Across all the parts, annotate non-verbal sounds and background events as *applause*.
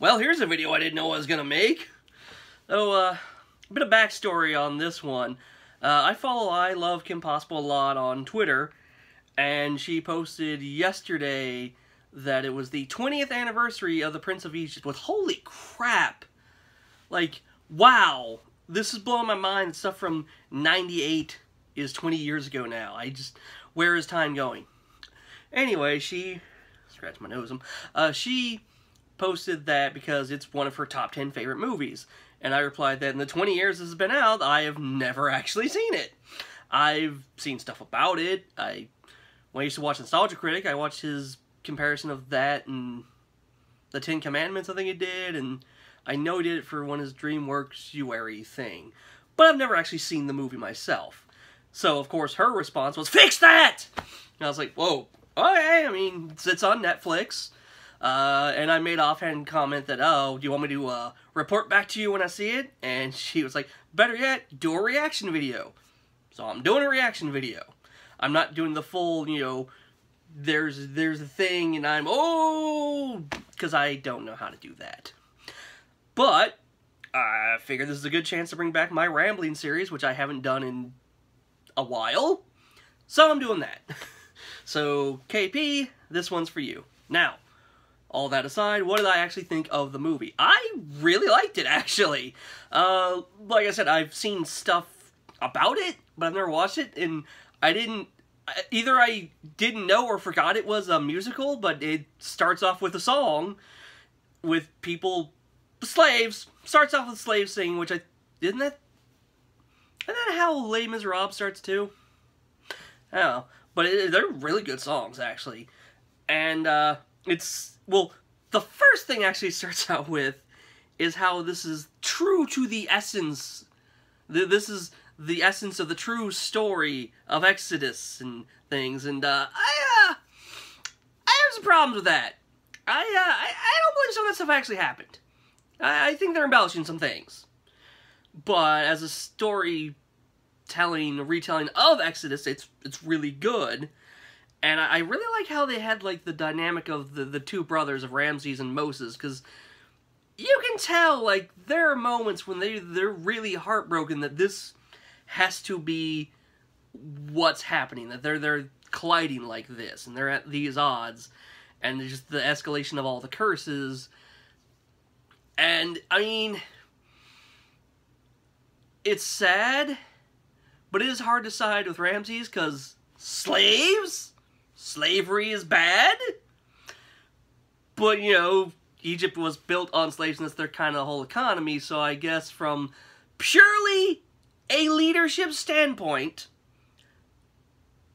Well, here's a video I didn't know I was going to make. So, uh, a bit of backstory on this one. Uh, I follow I Love Kim Possible a lot on Twitter, and she posted yesterday that it was the 20th anniversary of the Prince of Egypt with holy crap. Like, wow. This is blowing my mind. Stuff from 98 is 20 years ago now. I just, where is time going? Anyway, she, scratch my nose, uh, she posted that because it's one of her top 10 favorite movies. And I replied that in the 20 years this has been out, I have never *laughs* actually seen it. I've seen stuff about it. I when I used to watch Nostalgia Critic, I watched his comparison of that and the Ten Commandments, I think he did, and I know he did it for one of his DreamWorks UARY thing. But I've never actually seen the movie myself. So, of course, her response was, Fix that! And I was like, whoa, okay, I mean, it's on Netflix. Uh, and I made offhand comment that, oh, do you want me to uh, report back to you when I see it? And she was like, better yet, do a reaction video. So I'm doing a reaction video. I'm not doing the full, you know, there's there's a thing and I'm, oh, because I don't know how to do that. But I figure this is a good chance to bring back my rambling series, which I haven't done in a while. So I'm doing that. *laughs* so, KP, this one's for you. Now, all that aside, what did I actually think of the movie? I really liked it, *laughs* actually. Uh, like I said, I've seen stuff about it, but I've never watched it, and I didn't... Either I didn't know or forgot it was a musical, but it starts off with a song with people... Slaves! Starts off with slaves singing, which I... Isn't that... Isn't that how lame Les Miserables starts, too? I don't know. But it, they're really good songs, actually. And, uh, it's well, the first thing actually starts *laughs* out with is how this is true to the essence. This is the essence of the true story of Exodus and things, and uh, I, uh, I have some problems with that. I, uh, I, I don't believe some of that stuff actually happened. I, I think they're embellishing some things. But as a story telling, retelling of Exodus, it's it's really good. And I really like how they had like the dynamic of the, the two brothers of Ramses and Moses, because you can tell like there are moments when they they're really heartbroken that this has to be what's happening, that they're they're colliding like this, and they're at these odds, and just the escalation of all the curses. And I mean, it's sad, but it is hard to side with Ramses because slaves slavery is bad. But, you know, Egypt was built on slaves and that's their kind of whole economy, so I guess from purely a leadership standpoint,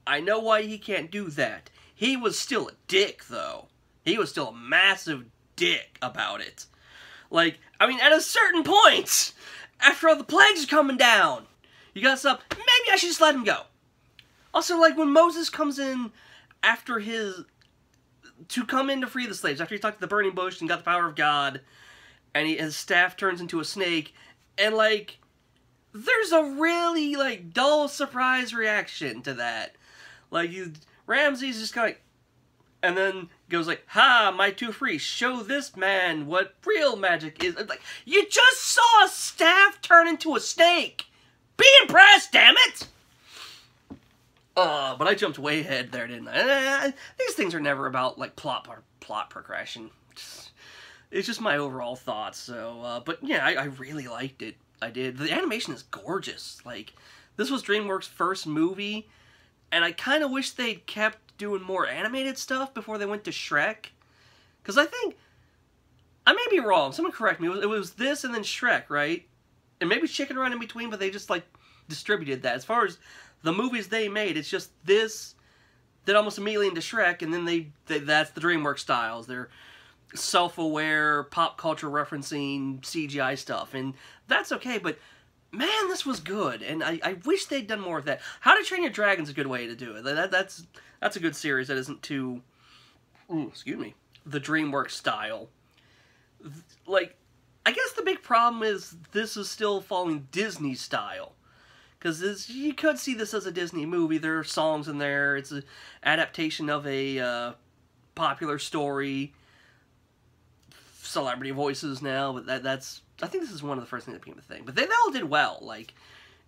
I know why he can't do that. He was still a dick, though. He was still a massive dick about it. Like, I mean, at a certain point, after all the plagues are coming down, you got stuff, maybe I should just let him go. Also, like, when Moses comes in after his to come in to free the slaves after he talked to the burning bush and got the power of God, and he, his staff turns into a snake, and like there's a really like dull surprise reaction to that. Like you, Ramses just kind of, and then goes like, "Ha, my two free, show this man what real magic is." Like you just saw a staff turn into a snake. Be impressed, damn it! Uh, but I jumped way ahead there, didn't I? These things are never about like plot plot progression. It's just my overall thoughts. So, uh, but yeah, I, I really liked it. I did. The animation is gorgeous. Like, this was DreamWorks' first movie, and I kind of wish they'd kept doing more animated stuff before they went to Shrek. Because I think, I may be wrong, someone correct me, it was, it was, this and then Shrek, right? And maybe Chicken Run in between, but they just, like, distributed that. As far as the movies they made, it's just this, then almost immediately into Shrek, and then they, they that's the DreamWorks styles. They're self-aware, pop culture referencing CGI stuff, and that's okay, but man, this was good, and I, I wish they'd done more of that. How to Train Your Dragon's a good way to do it. That, that's that's a good series that isn't too, ooh, excuse me, the DreamWorks style. Like, I guess the big problem is this is still following Disney style because you could see this as a Disney movie. There are songs in there. It's an adaptation of a uh, popular story celebrity voices now, but that that's I think this is one of the first things that became a thing. But they, they all did well. Like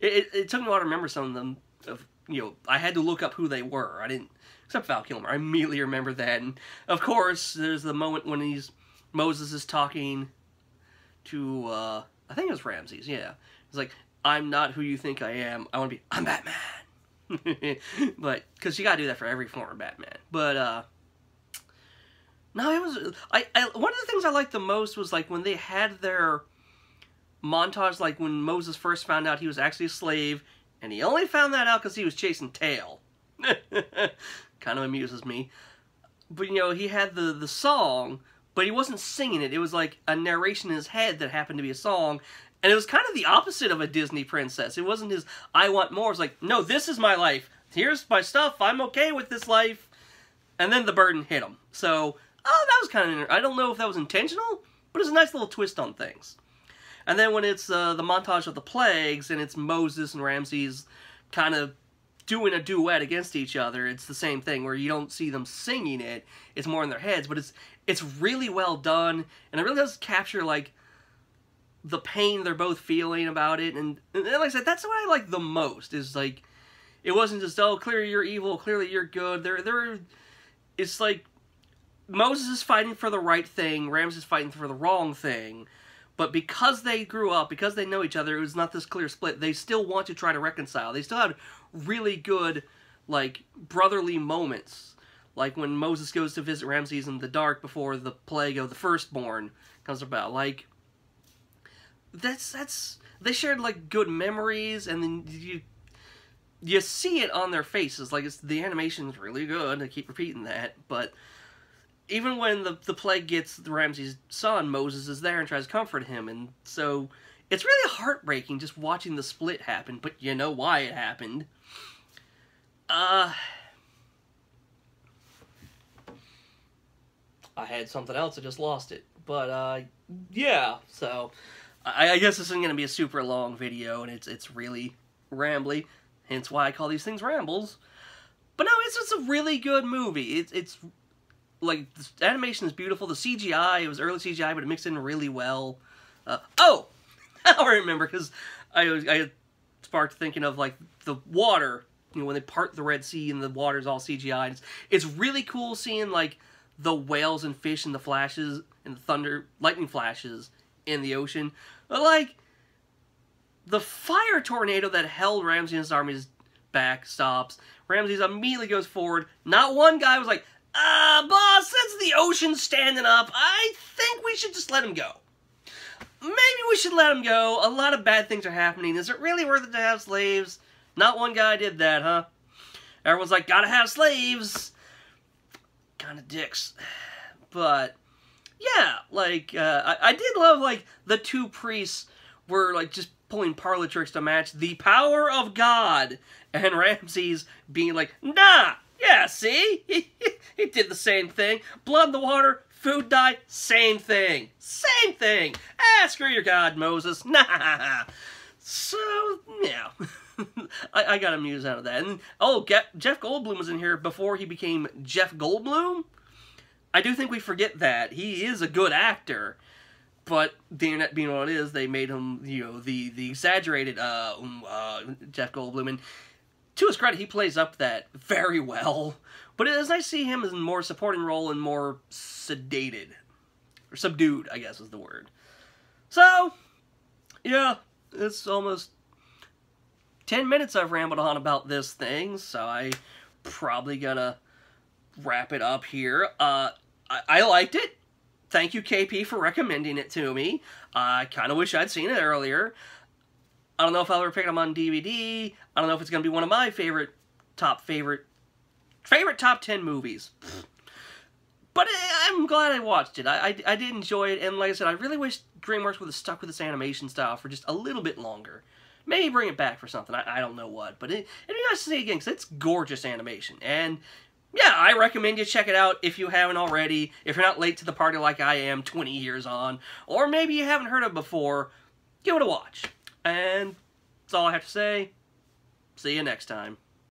it, it, took me a while to remember some of them. Of you know, I had to look up who they were. I didn't except Val Kilmer. I immediately remember that. And of course, there's the moment when he's Moses is talking to uh, I think it was Ramses. Yeah, he's like, "I'm not who you think I am. I want to be. I'm Batman." *laughs* but because you gotta do that for every form of Batman. But uh, no, it was I, I. One of the things I liked the most was like when they had their montage, like when Moses first found out he was actually a slave, and he only found that out because he was chasing tail. *laughs* kind of amuses me. But you know, he had the the song, but he wasn't singing it. It was like a narration in his head that happened to be a song. And it was kind of the opposite of a Disney princess. It wasn't his I want more. It's like, no, this is my life. Here's my stuff. I'm okay with this life. And then the burden hit him. So oh, that was kind of, I don't know if that was intentional, but it's a nice little twist on things. And then when it's uh, the montage of the plagues, and it's Moses and Ramses kind of doing a duet against each other, it's the same thing, where you don't see them singing it, it's more in their heads, but it's it's really well done, and it really does capture, like, the pain they're both feeling about it, and, and like I said, that's what I like the most, is, like, it wasn't just, oh, clearly you're evil, clearly you're good, they're, they're, it's like, Moses is fighting for the right thing, Rams is fighting for the wrong thing. But because they grew up, because they know each other, it was not this clear split. They still want to try to reconcile. They still had really good, like, brotherly moments. Like when Moses goes to visit Ramses in the dark before the plague of the firstborn comes about. Like, that's, that's, they shared, like, good memories, and then you, you see it on their faces. Like, it's, the animation's really good. I keep repeating that, but even when the, the plague gets the Ramses' son, Moses is there and tries to comfort him, and so it's really heartbreaking just watching the split happen, but you know why it happened. Uh... I had something else, I just lost it. But, uh, yeah, so... I, I guess this isn't to be a super long video, and it's it's really rambly, hence why I call these things rambles. But no, it's just a really good movie. It's it's like the animation is beautiful. The CGI, it was early CGI, but it mixed in really well. Uh, oh, *laughs* I remember because I was I sparked thinking of like the water. You know, when they part the Red Sea and the water's all CGI. It's, it's really cool seeing like the whales and fish and the flashes and the thunder, lightning flashes in the ocean. But like the fire tornado that held Ramses and his armies back stops. Ramses immediately goes forward. Not one guy was like, uh, boss, since the ocean's standing up, I think we should just let him go. Maybe we should let him go. A lot of bad things are happening. Is it really worth it to have slaves? Not one guy did that, huh? Everyone's like, gotta have slaves. Kind of dicks. *sighs* But, yeah, like, uh, I, I did love, like, the two priests were, like, just pulling parlor tricks to match the power of God. And *laughs* Ramses being like, nah, yeah, see? *laughs* He, he did the same thing. Blood in the water, food dye, same thing. Same thing. Ah, screw your god, Moses. *laughs* Nah. So, yeah. *laughs* I, I got amused out of that. And, oh, Jeff Goldblum was in here before he became Jeff Goldblum. I do think we forget that. He is a good actor. But the internet being what it is, they made him, you know, the, the exaggerated uh, um, uh, Jeff Goldblum. And to his credit, he plays up that very well. But as I see him in more supporting role and more sedated. Or subdued, I guess is the word. So, yeah, it's almost 10 minutes I've rambled on about this thing, so I probably gonna wrap it up here. Uh, I, I liked it. Thank you, KP, for recommending it to me. I kind of wish I'd seen it earlier. I don't know if I'll ever pick them on DVD. I don't know if it's going to be one of my favorite, top favorite, favorite top 10 movies. But I'm glad I watched it. I, I, I, did enjoy it, and like I said, I really wish DreamWorks would have stuck with this animation style for just a little bit longer. Maybe bring it back for something. I, I don't know what. But it, it'd be nice to see again, because it's gorgeous animation. And yeah, I recommend you check it out if you haven't already. If you're not late to the party like I am 20 years on. Or maybe you haven't heard of before, give it a watch. And that's all I have to say. See you next time.